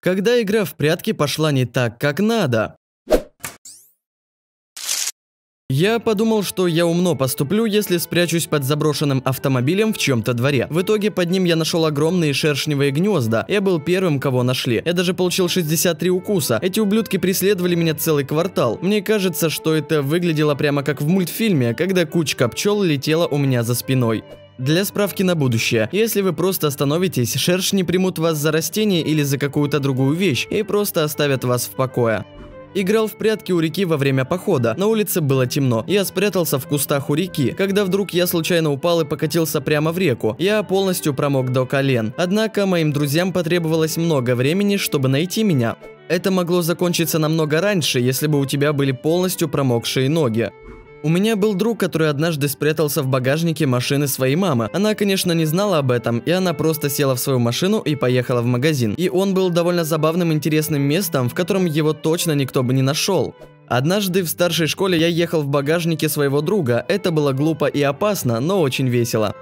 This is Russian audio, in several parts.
Когда игра в прятки пошла не так, как надо. Я подумал, что я умно поступлю, если спрячусь под заброшенным автомобилем в чем-то дворе. В итоге под ним я нашел огромные шершневые гнезда. Я был первым, кого нашли. Я даже получил 63 укуса. Эти ублюдки преследовали меня целый квартал. Мне кажется, что это выглядело прямо как в мультфильме, когда кучка пчел летела у меня за спиной. Для справки на будущее, если вы просто остановитесь, шершни примут вас за растение или за какую-то другую вещь и просто оставят вас в покое. Играл в прятки у реки во время похода. На улице было темно. Я спрятался в кустах у реки, когда вдруг я случайно упал и покатился прямо в реку. Я полностью промок до колен. Однако моим друзьям потребовалось много времени, чтобы найти меня. Это могло закончиться намного раньше, если бы у тебя были полностью промокшие ноги. У меня был друг, который однажды спрятался в багажнике машины своей мамы. Она, конечно, не знала об этом, и она просто села в свою машину и поехала в магазин. И он был довольно забавным интересным местом, в котором его точно никто бы не нашел. Однажды в старшей школе я ехал в багажнике своего друга. Это было глупо и опасно, но очень весело.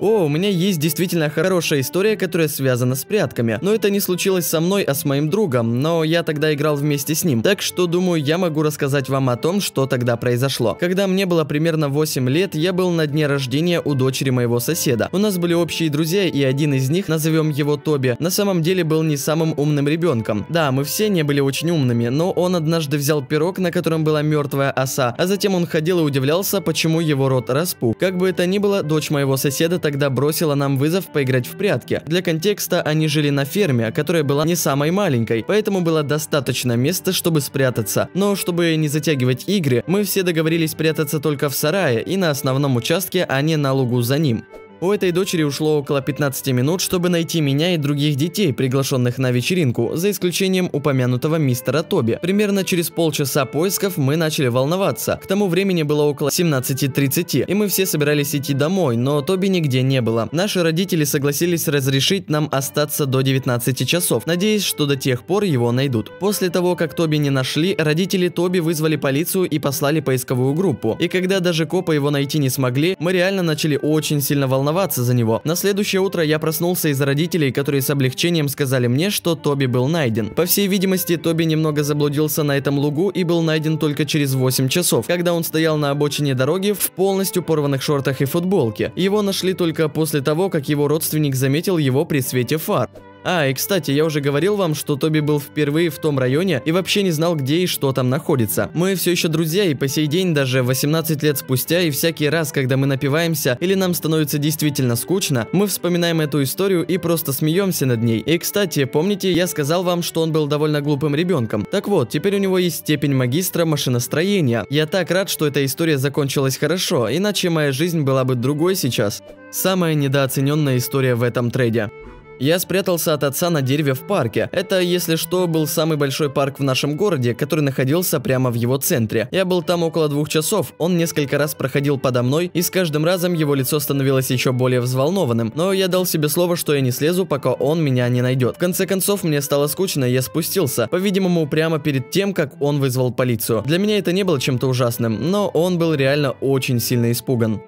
О, у меня есть действительно хорошая история, которая связана с прятками. Но это не случилось со мной, а с моим другом, но я тогда играл вместе с ним. Так что, думаю, я могу рассказать вам о том, что тогда произошло. Когда мне было примерно 8 лет, я был на дне рождения у дочери моего соседа. У нас были общие друзья, и один из них, назовем его Тоби, на самом деле был не самым умным ребенком. Да, мы все не были очень умными, но он однажды взял пирог, на котором была мертвая оса, а затем он ходил и удивлялся, почему его рот распух. Как бы это ни было, дочь моего соседа тогда бросила нам вызов поиграть в прятки. Для контекста, они жили на ферме, которая была не самой маленькой, поэтому было достаточно места, чтобы спрятаться. Но чтобы не затягивать игры, мы все договорились прятаться только в сарае и на основном участке, а не на лугу за ним. У этой дочери ушло около 15 минут, чтобы найти меня и других детей, приглашенных на вечеринку, за исключением упомянутого мистера Тоби. Примерно через полчаса поисков мы начали волноваться. К тому времени было около 17.30, и мы все собирались идти домой, но Тоби нигде не было. Наши родители согласились разрешить нам остаться до 19 часов, надеясь, что до тех пор его найдут. После того, как Тоби не нашли, родители Тоби вызвали полицию и послали поисковую группу. И когда даже копы его найти не смогли, мы реально начали очень сильно волноваться волноваться за него. На следующее утро я проснулся из-за родителей, которые с облегчением сказали мне, что Тоби был найден. По всей видимости, Тоби немного заблудился на этом лугу и был найден только через 8 часов, когда он стоял на обочине дороги в полностью порванных шортах и футболке. Его нашли только после того, как его родственник заметил его при свете фар. А, и кстати, я уже говорил вам, что Тоби был впервые в том районе и вообще не знал, где и что там находится. Мы все еще друзья, и по сей день, даже 18 лет спустя, и всякий раз, когда мы напиваемся или нам становится действительно скучно, мы вспоминаем эту историю и просто смеемся над ней. И, кстати, помните, я сказал вам, что он был довольно глупым ребенком? Так вот, теперь у него есть степень магистра машиностроения. Я так рад, что эта история закончилась хорошо, иначе моя жизнь была бы другой сейчас. Самая недооцененная история в этом трейде. Я спрятался от отца на дереве в парке. Это, если что, был самый большой парк в нашем городе, который находился прямо в его центре. Я был там около двух часов, он несколько раз проходил подо мной, и с каждым разом его лицо становилось еще более взволнованным. Но я дал себе слово, что я не слезу, пока он меня не найдет. В конце концов, мне стало скучно, и я спустился, по-видимому, прямо перед тем, как он вызвал полицию. Для меня это не было чем-то ужасным, но он был реально очень сильно испуган.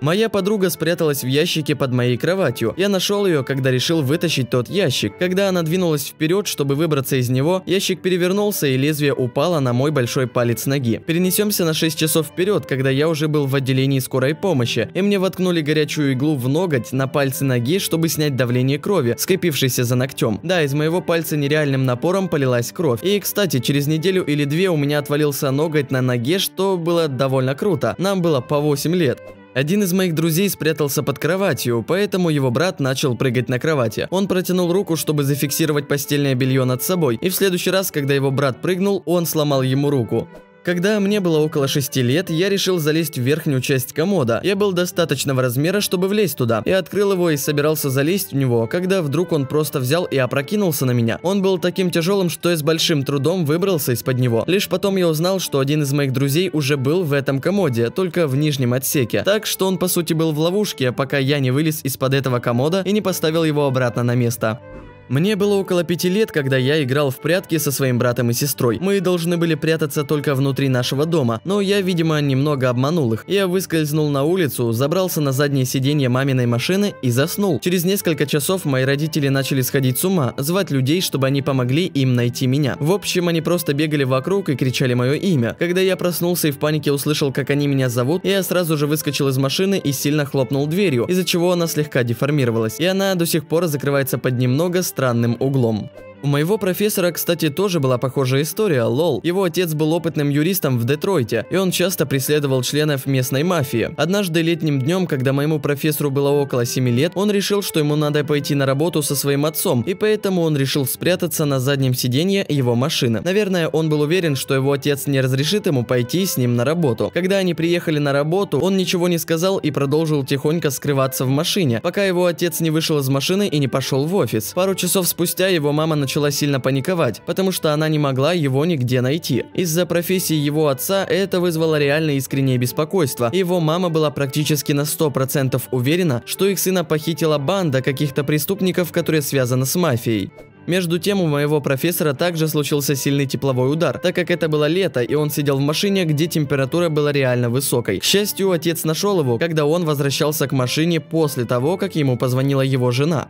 Моя подруга спряталась в ящике под моей кроватью. Я нашел ее, когда решил вытащить тот ящик. Когда она двинулась вперед, чтобы выбраться из него, ящик перевернулся и лезвие упало на мой большой палец ноги. Перенесемся на 6 часов вперед, когда я уже был в отделении скорой помощи, и мне воткнули горячую иглу в ноготь на пальцы ноги, чтобы снять давление крови, скопившейся за ногтем. Да, из моего пальца нереальным напором полилась кровь. И, кстати, через неделю или две у меня отвалился ноготь на ноге, что было довольно круто. Нам было по 8 лет. Один из моих друзей спрятался под кроватью, поэтому его брат начал прыгать на кровати. Он протянул руку, чтобы зафиксировать постельное белье над собой, и в следующий раз, когда его брат прыгнул, он сломал ему руку. Когда мне было около 6 лет, я решил залезть в верхнюю часть комода. Я был достаточного размера, чтобы влезть туда. Я открыл его и собирался залезть в него, когда вдруг он просто взял и опрокинулся на меня. Он был таким тяжелым, что я с большим трудом выбрался из-под него. Лишь потом я узнал, что один из моих друзей уже был в этом комоде, только в нижнем отсеке. Так что он по сути был в ловушке, пока я не вылез из-под этого комода и не поставил его обратно на место. Мне было около пяти лет, когда я играл в прятки со своим братом и сестрой. Мы должны были прятаться только внутри нашего дома, но я, видимо, немного обманул их. Я выскользнул на улицу, забрался на заднее сиденье маминой машины и заснул. Через несколько часов мои родители начали сходить с ума, звать людей, чтобы они помогли им найти меня. В общем, они просто бегали вокруг и кричали мое имя. Когда я проснулся и в панике услышал, как они меня зовут, я сразу же выскочил из машины и сильно хлопнул дверью, из-за чего она слегка деформировалась. И она до сих пор закрывается под немного странным углом. У моего профессора, кстати, тоже была похожая история, лол. Его отец был опытным юристом в Детройте, и он часто преследовал членов местной мафии. Однажды летним днем, когда моему профессору было около 7 лет, он решил, что ему надо пойти на работу со своим отцом, и поэтому он решил спрятаться на заднем сиденье его машины. Наверное, он был уверен, что его отец не разрешит ему пойти с ним на работу. Когда они приехали на работу, он ничего не сказал и продолжил тихонько скрываться в машине, пока его отец не вышел из машины и не пошел в офис. Пару часов спустя его мама начала начала сильно паниковать, потому что она не могла его нигде найти. Из-за профессии его отца это вызвало реально искреннее беспокойство. Его мама была практически на 100% уверена, что их сына похитила банда каких-то преступников, которые связаны с мафией. Между тем, у моего профессора также случился сильный тепловой удар, так как это было лето, и он сидел в машине, где температура была реально высокой. К счастью, отец нашел его, когда он возвращался к машине после того, как ему позвонила его жена.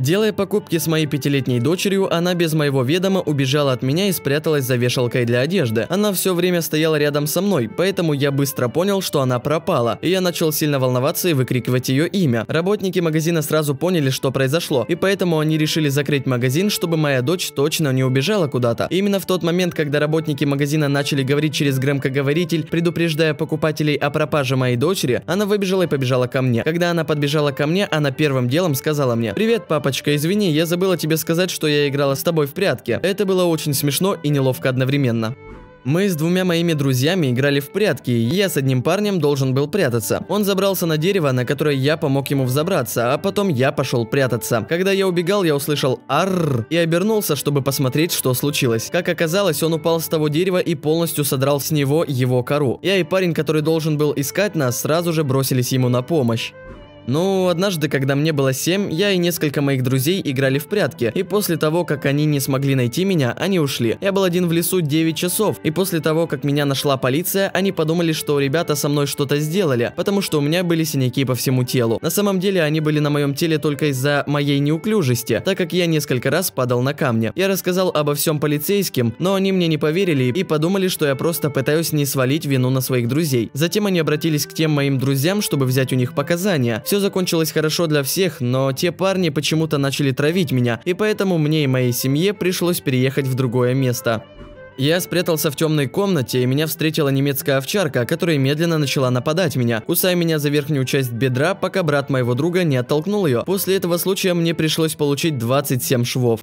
Делая покупки с моей пятилетней дочерью, она без моего ведома убежала от меня и спряталась за вешалкой для одежды. Она все время стояла рядом со мной, поэтому я быстро понял, что она пропала, и я начал сильно волноваться и выкрикивать ее имя. Работники магазина сразу поняли, что произошло, и поэтому они решили закрыть магазин, чтобы моя дочь точно не убежала куда-то. именно в тот момент, когда работники магазина начали говорить через громкоговоритель, предупреждая покупателей о пропаже моей дочери, она выбежала и побежала ко мне. Когда она подбежала ко мне, она первым делом сказала мне «Привет, папа, папочка, извини, я забыла тебе сказать, что я играла с тобой в прятки. Это было очень смешно и неловко одновременно. Мы с двумя моими друзьями играли в прятки, и я с одним парнем должен был прятаться. Он забрался на дерево, на которое я помог ему взобраться, а потом я пошел прятаться. Когда я убегал, я услышал «Арррр» и обернулся, чтобы посмотреть, что случилось. Как оказалось, он упал с того дерева и полностью содрал с него его кору. Я и парень, который должен был искать нас, сразу же бросились ему на помощь. Ну, однажды, когда мне было 7, я и несколько моих друзей играли в прятки, и после того, как они не смогли найти меня, они ушли. Я был один в лесу 9 часов, и после того, как меня нашла полиция, они подумали, что ребята со мной что-то сделали, потому что у меня были синяки по всему телу. На самом деле, они были на моем теле только из-за моей неуклюжести, так как я несколько раз падал на камни. Я рассказал обо всем полицейским, но они мне не поверили и подумали, что я просто пытаюсь не свалить вину на своих друзей. Затем они обратились к тем моим друзьям, чтобы взять у них показания. Все закончилось хорошо для всех, но те парни почему-то начали травить меня, и поэтому мне и моей семье пришлось переехать в другое место. Я спрятался в темной комнате, и меня встретила немецкая овчарка, которая медленно начала нападать меня, кусая меня за верхнюю часть бедра, пока брат моего друга не оттолкнул ее. После этого случая мне пришлось получить 27 швов.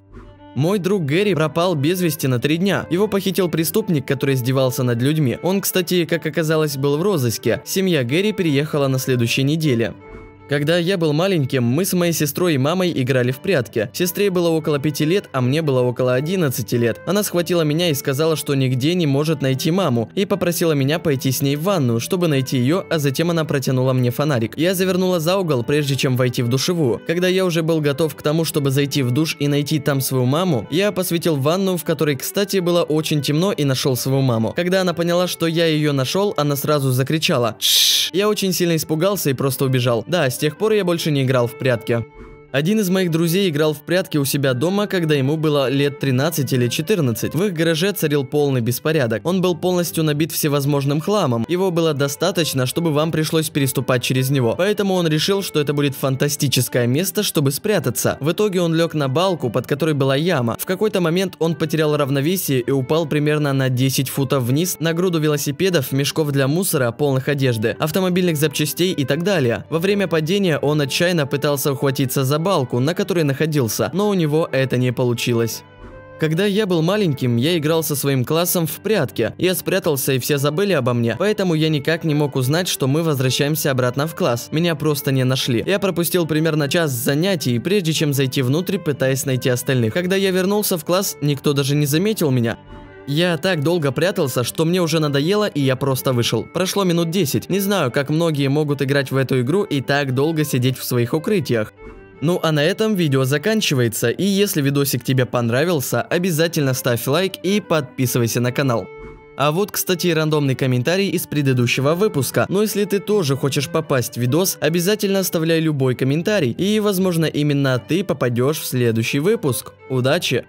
Мой друг Гэри пропал без вести на три дня. Его похитил преступник, который издевался над людьми. Он, кстати, как оказалось, был в розыске. Семья Гэри переехала на следующей неделе. Когда я был маленьким, мы с моей сестрой и мамой играли в прятки. Сестре было около 5 лет, а мне было около 11 лет. Она схватила меня и сказала, что нигде не может найти маму, и попросила меня пойти с ней в ванную, чтобы найти ее, а затем она протянула мне фонарик. Я завернула за угол, прежде чем войти в душевую. Когда я уже был готов к тому, чтобы зайти в душ и найти там свою маму, я посветил ванну, в которой, кстати, было очень темно, и нашел свою маму. Когда она поняла, что я ее нашел, она сразу закричала. Я очень сильно испугался и просто убежал. Да, с тех пор я больше не играл в прятки. Один из моих друзей играл в прятки у себя дома, когда ему было лет 13 или 14. В их гараже царил полный беспорядок. Он был полностью набит всевозможным хламом. Его было достаточно, чтобы вам пришлось переступать через него. Поэтому он решил, что это будет фантастическое место, чтобы спрятаться. В итоге он лег на балку, под которой была яма. В какой-то момент он потерял равновесие и упал примерно на 10 футов вниз на груду велосипедов, мешков для мусора, полных одежды, автомобильных запчастей и так далее. Во время падения он отчаянно пытался ухватиться за балку, на которой находился, но у него это не получилось. Когда я был маленьким, я играл со своим классом в прятки. Я спрятался, и все забыли обо мне, поэтому я никак не мог узнать, что мы возвращаемся обратно в класс. Меня просто не нашли. Я пропустил примерно час занятий, прежде чем зайти внутрь, пытаясь найти остальных. Когда я вернулся в класс, никто даже не заметил меня. Я так долго прятался, что мне уже надоело, и я просто вышел. Прошло минут 10. Не знаю, как многие могут играть в эту игру и так долго сидеть в своих укрытиях. Ну а на этом видео заканчивается, и если видосик тебе понравился, обязательно ставь лайк и подписывайся на канал. А вот, кстати, рандомный комментарий из предыдущего выпуска. Но если ты тоже хочешь попасть в видос, обязательно оставляй любой комментарий, и, возможно, именно ты попадешь в следующий выпуск. Удачи!